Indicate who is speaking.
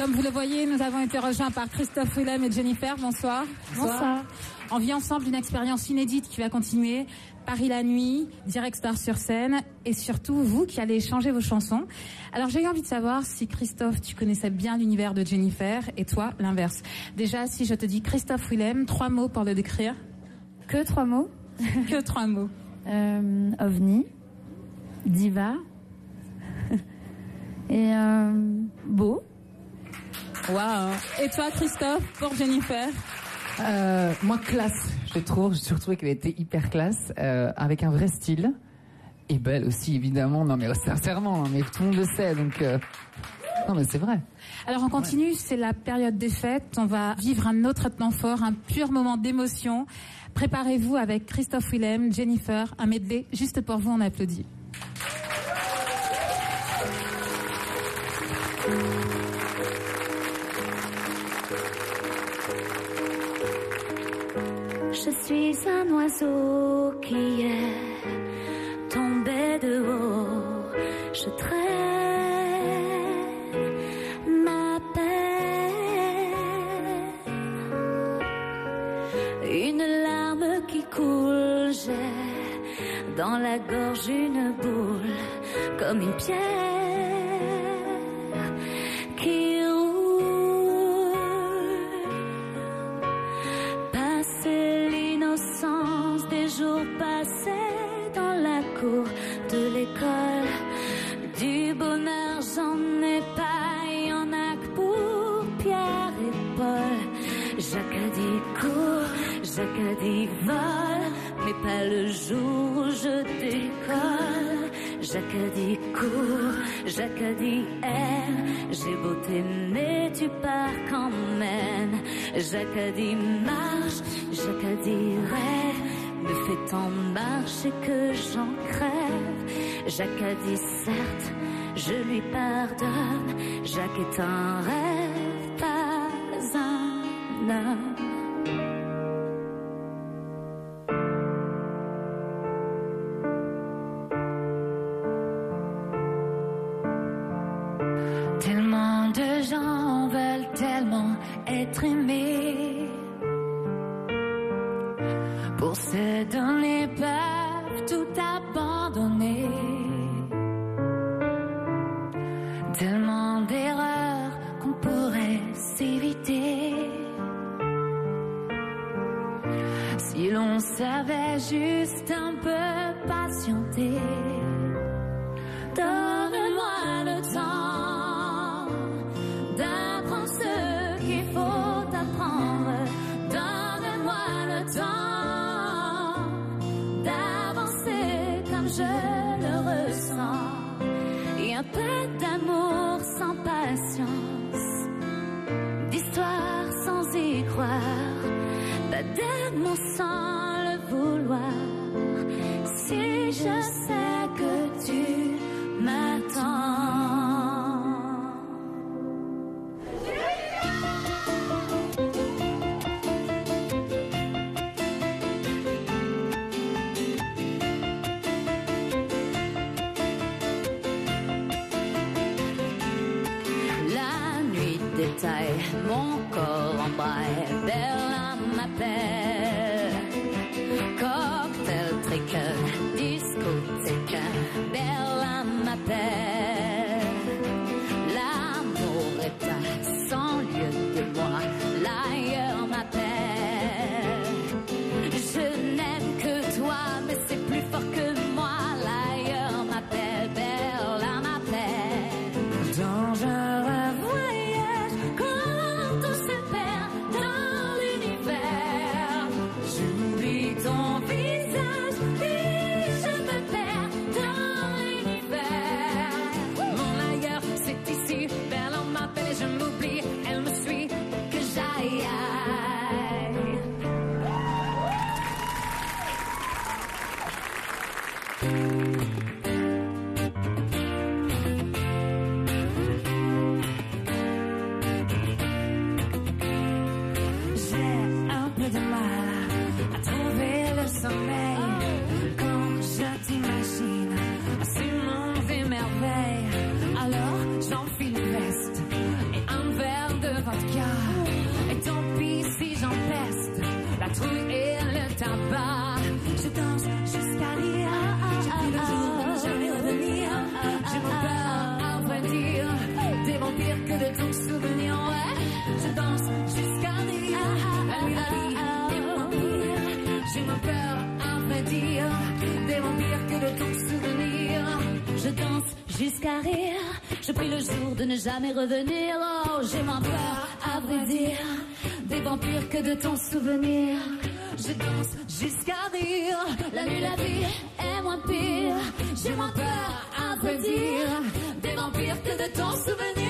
Speaker 1: Comme vous le voyez, nous avons été rejoints par Christophe Willem et Jennifer. Bonsoir.
Speaker 2: Bonsoir.
Speaker 1: On vit ensemble une expérience inédite qui va continuer. Paris la nuit, direct star sur scène et surtout vous qui allez changer vos chansons. Alors j'ai eu envie de savoir si Christophe, tu connaissais bien l'univers de Jennifer et toi l'inverse. Déjà, si je te dis Christophe Willem, trois mots pour le décrire.
Speaker 2: Que trois mots
Speaker 1: Que trois mots.
Speaker 2: Euh, ovni, diva et euh, beau.
Speaker 1: Waouh. Et toi, Christophe, pour Jennifer
Speaker 3: Euh, moi, classe, je trouve. J'ai trouvé qu'elle était hyper classe, euh, avec un vrai style. Et belle aussi, évidemment. Non, mais sincèrement, hein, mais tout le monde le sait, donc... euh, Non, mais c'est vrai.
Speaker 1: Alors on continue, c'est la période des fêtes. On va vivre un autre temps fort, un pur moment d'émotion. Préparez-vous avec Christophe Willem, Jennifer, un medley juste pour vous, on applaudit.
Speaker 4: Je suis un oiseau qui est tombé de haut. Je traîne ma peine. Une larme qui coule, j'ai dans la gorge une boule comme une pierre de l'école. Du bonheur, j'en ai pas, y en a que pour Pierre et Paul. Jacques a dit cours, Jacques a vol, mais pas le jour où je décolle. Jacques a dit cours, Jacques a aime, j'ai beau t'aimer, tu pars quand même. Jacques a marche, Jacques a rêve, me fait tant marcher que j'en crève. Jacques a dit certes, je lui pardonne, Jacques est un rêve, pas un homme. Tellement de gens veulent tellement être aimés. Donner peuvent tout abandonner. Tellement d'erreurs qu'on pourrait s'éviter. Si l'on savait juste un peu y croire, pas d'amour sans le vouloir. Si je sais que tu m'attends. La nuit détaille mon on by, on my bed. Jusqu'à rire. Je prie le jour de ne jamais revenir. Oh, j'ai moins peur, à vrai dire, des vampires que de ton souvenir. Je danse jusqu'à rire. La nuit, la vie est moins pire. J'ai moins peur, à vrai dire, des vampires que de ton souvenir.